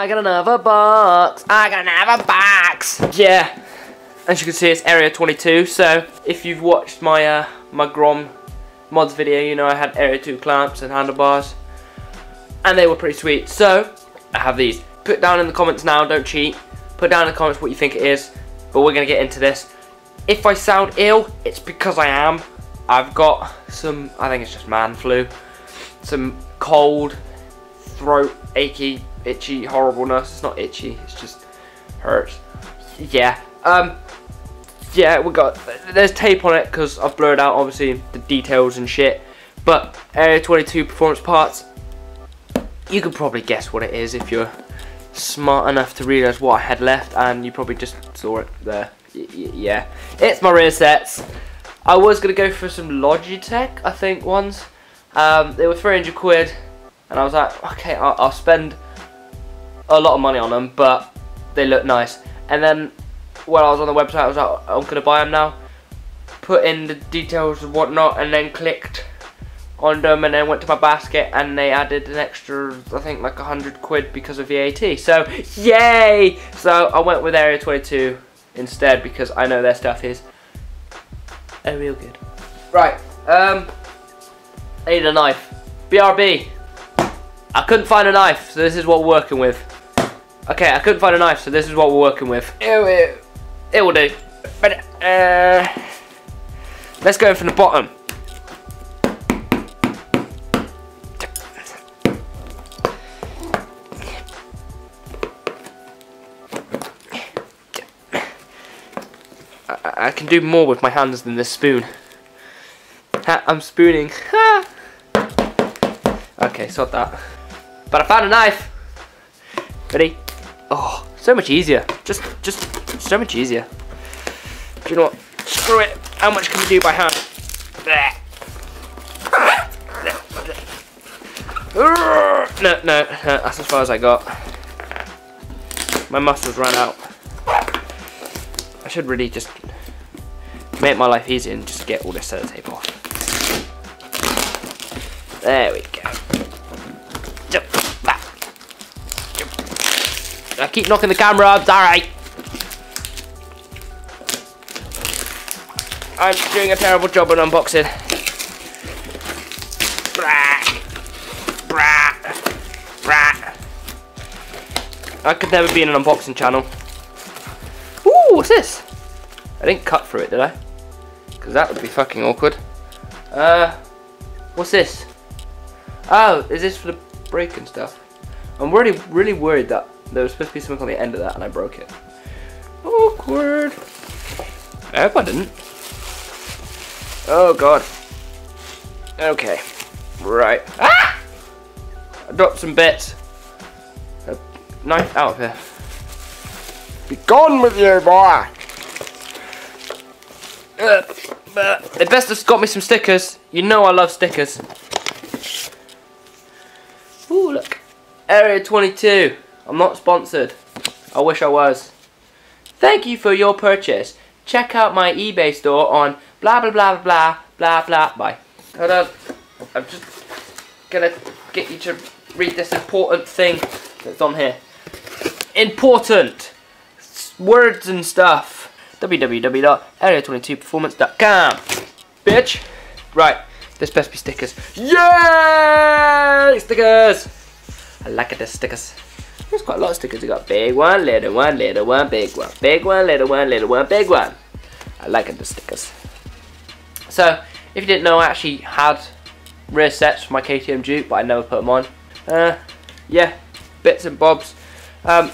I got another box. I got another box. Yeah. As you can see, it's Area 22. So if you've watched my uh, my Grom mods video, you know I had Area 2 clamps and handlebars, and they were pretty sweet. So I have these. Put down in the comments now. Don't cheat. Put down in the comments what you think it is. But we're gonna get into this. If I sound ill, it's because I am. I've got some. I think it's just man flu. Some cold, throat achy, itchy horribleness. It's not itchy. It's just hurts. Yeah. Um yeah, we got there's tape on it because I've blurred out obviously the details and shit. But Area 22 performance parts, you could probably guess what it is if you're smart enough to realise what I had left, and you probably just saw it there. Y yeah, it's my rear sets. I was gonna go for some LighTech, I think ones. Um, they were 300 quid, and I was like, okay, I'll, I'll spend a lot of money on them, but they look nice. And then while I was on the website, I was like, I'm gonna buy them now. Put in the details and whatnot, and then clicked on them, and then went to my basket, and they added an extra, I think, like 100 quid because of VAT. So, yay! So I went with Area 22 instead because I know their stuff is a real good. Right, um, I need a knife. BRB. I couldn't find a knife, so this is what we're working with. Okay, I couldn't find a knife, so this is what we're working with. It, it will do. But, uh, let's go from the bottom. I, I can do more with my hands than this spoon. Ha, I'm spooning. Ha. Okay, sort that. But I found a knife. Ready? Oh, so much easier. Just, just so much easier. Do you know what? Screw it. How much can we do by hand? No, no, no, that's as far as I got. My muscles ran out. I should really just make my life easy and just get all this sellotape off. There we go. I keep knocking the camera up, alright. I'm doing a terrible job on unboxing. I could never be in an unboxing channel. Ooh, what's this? I didn't cut through it, did I? Because that would be fucking awkward. Uh, what's this? Oh, is this for the brake and stuff? I'm really, really worried that there was supposed to be something on the end of that and I broke it. Awkward. I hope I didn't. Oh god. Okay. Right. Ah! I dropped some bits. A knife out of here. Be gone with you, boy! They best have got me some stickers. You know I love stickers. Ooh, look. Area 22. I'm not sponsored. I wish I was. Thank you for your purchase. Check out my eBay store on blah blah blah blah blah blah. Bye. Hold on. I'm just gonna get you to read this important thing that's on here. Important words and stuff. www.area22performance.com. Bitch. Right. This best be stickers. Yay! Stickers! I like it, the stickers. There's quite a lot of stickers. You got big one, little one, little one, big one, big one, little one, little one, big one. I like the stickers. So, if you didn't know, I actually had rear sets for my KTM Duke, but I never put them on. Uh, yeah, bits and bobs. Um,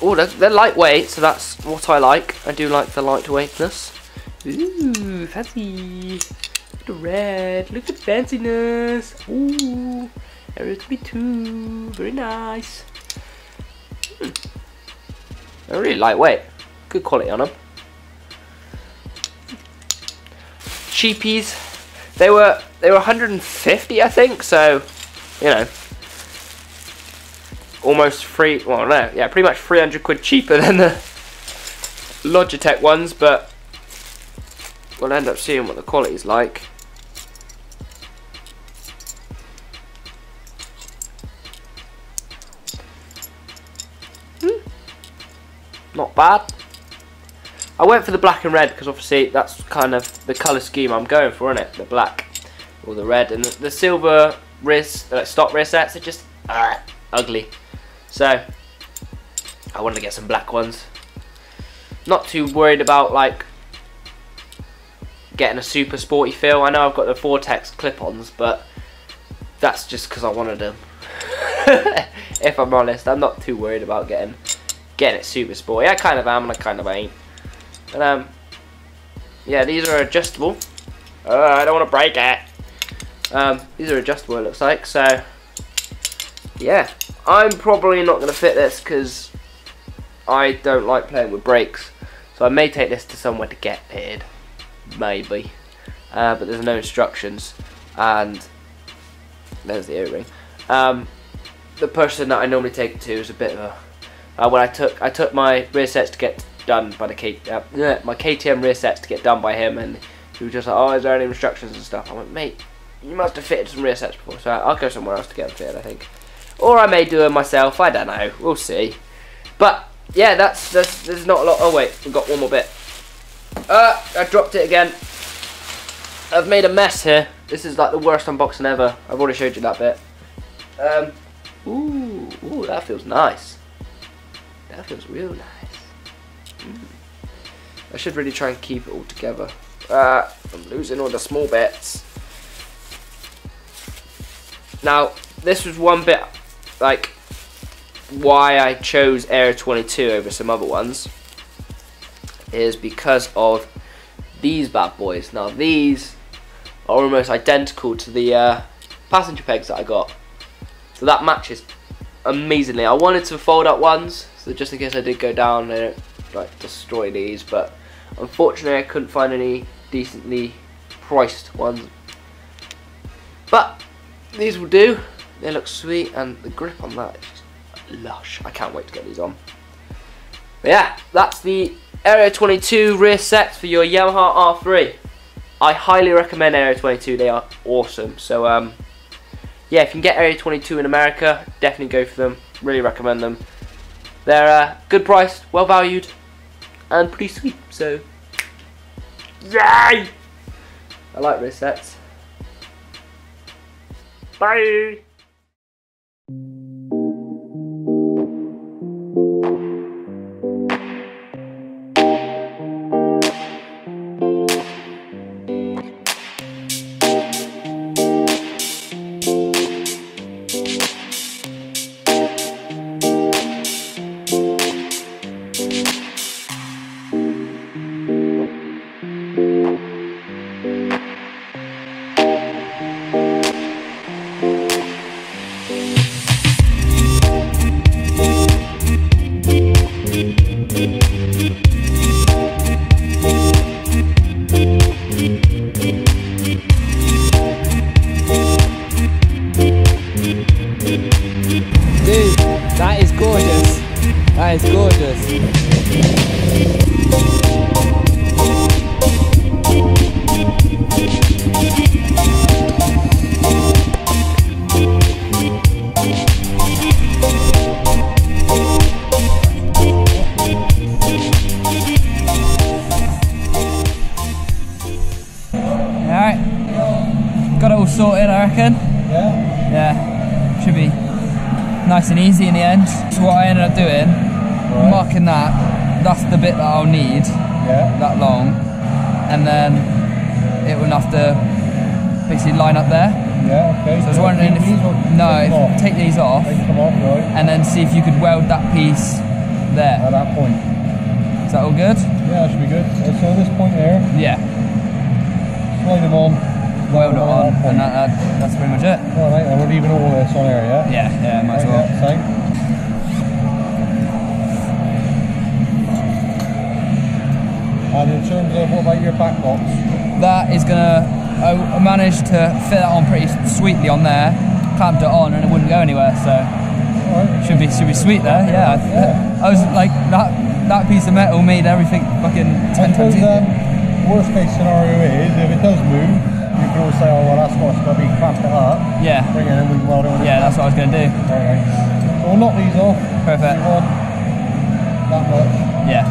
oh, they're, they're lightweight, so that's what I like. I do like the lightweightness. Ooh, fancy. Look at the red. Look at the fanciness. Ooh. Area 22. Very nice. Hmm. They're really lightweight. Good quality on them. Cheapies. They were they were 150 I think, so you know almost free well no, yeah, pretty much 300 quid cheaper than the LighTech ones, but we'll end up seeing what the quality's like. Not bad. I went for the black and red because obviously that's kind of the colour scheme I'm going for, isn't it? The black or the red and the, the silver wrist, like stock rear sets are just uh, ugly. So I wanted to get some black ones. Not too worried about like getting a super sporty feel. I know I've got the Vortex clip-ons, but that's just because I wanted them. if I'm honest, I'm not too worried about getting getting it super sporty. I kind of am and I kind of ain't. And um, yeah, these are adjustable. Uh, I don't want to break it. Um, these are adjustable, it looks like. So yeah, I'm probably not going to fit this because I don't like playing with brakes. So I may take this to somewhere to get pitted. Maybe. Uh, but there's no instructions. And there's the earring. Um, the person that I normally take to is a bit of a... Uh, when I took I took my rear sets to get done by the K, uh, my KTM rear sets to get done by him, and he was just like, "Oh, is there any instructions and stuff?" I went, "Mate, you must have fitted some rear sets before, so I'll go somewhere else to get them fitted, I think, or I may do them myself. I don't know. We'll see." But yeah, that's, that's there's not a lot. Oh wait, we've got one more bit. Uh, I dropped it again. I've made a mess here. This is like the worst unboxing ever. I've already showed you that bit. Um, ooh, ooh, that feels nice. That feels real nice. Mm. I should really try and keep it all together. Uh, I'm losing all the small bits. Now, this was one bit, like, why I chose Area 22 over some other ones is because of these bad boys. Now, these are almost identical to the uh, passenger pegs that I got. So that matches amazingly. I wanted to fold up ones, so just in case I did go down, don't like destroy these. But unfortunately, I couldn't find any decently priced ones. But these will do. They look sweet, and the grip on that is lush. I can't wait to get these on. But yeah, that's the Area 22 rear sets for your Yamaha R3. I highly recommend Area 22. They are awesome. So um, yeah, if you can get Area 22 in America, definitely go for them. Really recommend them. They're uh, good priced, well valued, and pretty sweet. So yay! I like rear sets. Bye. Sorted, I reckon. Yeah. Yeah. Should be nice and easy in the end. So what I ended up doing, marking that, that's the bit that I'll need, Yeah. that long, and then it will have to basically line up there. Yeah. Okay. So I was wondering if, no, if, take these off, They come off right and then see if you could weld that piece there. at that point. Is that all good? Yeah, that should be good. So this point there, Yeah. slide them on. Weld it on, and that, that, that's pretty much it. All right, and we're leaving all this on there, yeah. Yeah, yeah, might as well. Yeah, And in terms of what about your back box? that is gonna I managed to fit that on pretty sweetly on there clamped it on and it wouldn't go anywhere so right. should be should be sweet there yeah, I, I was like that that piece of metal made everything fucking 10 times easier um, worst case scenario is if it does move, you can always say, oh well, that's what's to be clamped it up. yeah Bring it in, we weld it on. yeah that's what I was gonna do Alright. So we'll knock these off. Perfect. That much. Yeah,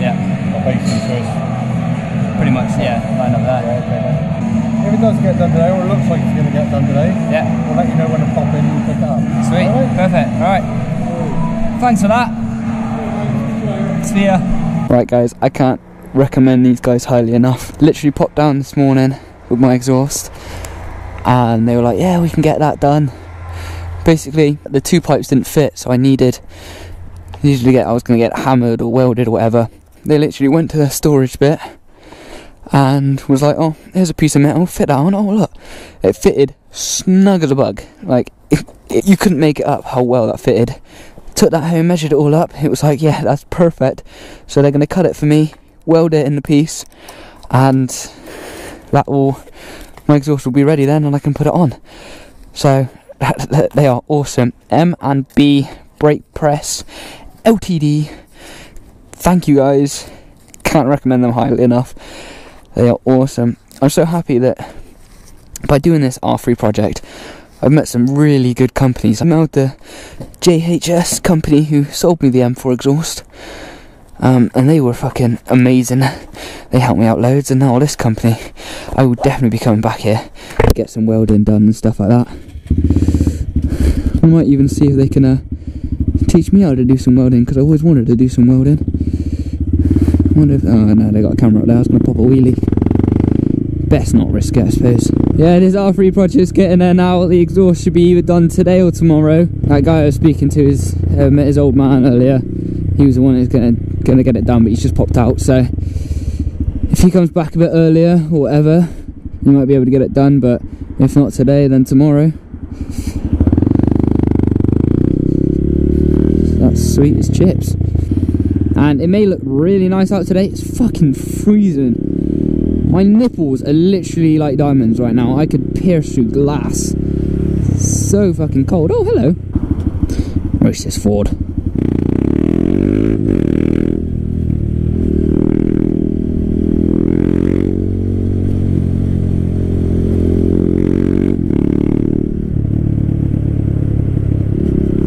yeah. Or basically, so it's Pretty much, yeah, line up yeah, there. okay. If it does get done today, or it looks like it's going to get done today, Yeah, we'll let you know when to pop in and pick it up. sweet, All right? perfect. All right, thanks for that. See ya. Right, guys, I can't recommend these guys highly enough. Literally popped down this morning with my exhaust, and they were like, "Yeah, we can get that done." Basically, the two pipes didn't fit, so I needed. Usually, get I was going to get hammered or welded or whatever. They literally went to their storage bit and was like, "Oh, here's a piece of metal. Fit that on. Oh, look, it fitted snug as a bug. Like it, it, you couldn't make it up how well that fitted." Took that home, measured it all up. It was like, "Yeah, that's perfect." So they're going to cut it for me, weld it in the piece, and that will my exhaust will be ready then, and I can put it on. So they are awesome. M and B brake press, LTD. Thank you guys. Can't recommend them highly enough. They are awesome. I'm so happy that by doing this R3 project, I've met some really good companies. I met the JHS company who sold me the M4 exhaust, um, and they were fucking amazing. They helped me out loads, and now this company, I will definitely be coming back here to get some welding done and stuff like that. I might even see if they can uh, teach me how to do some welding because I always wanted to do some welding. Wonder if. Oh no, they got a camera up there. I was gonna pop a wheelie. Best not risk it, I suppose. Yeah, this R3 project's getting there now. The exhaust should be either done today or tomorrow. That guy I was speaking to is um, his old man earlier. He was the one who's gonna gonna get it done, but he's just popped out. So if he comes back a bit earlier or whatever, he might be able to get it done. But if not today, then tomorrow. That's sweet as chips. And it may look really nice out today. It's fucking freezing. My nipples are literally like diamonds right now. I could pierce through glass. So fucking cold. Oh, hello. Where's this Ford?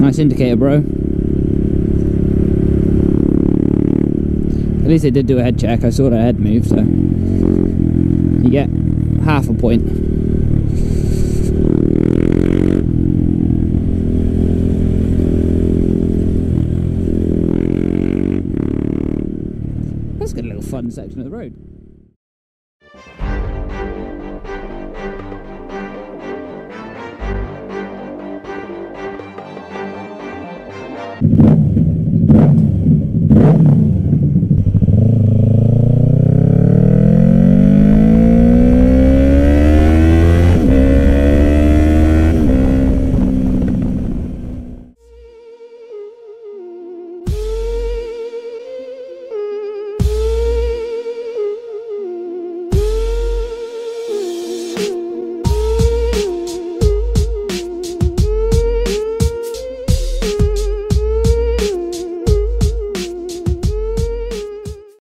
Nice indicator, bro. At least they did do a head check. I saw the head move, so you get half a point. That's a little fun section of the road.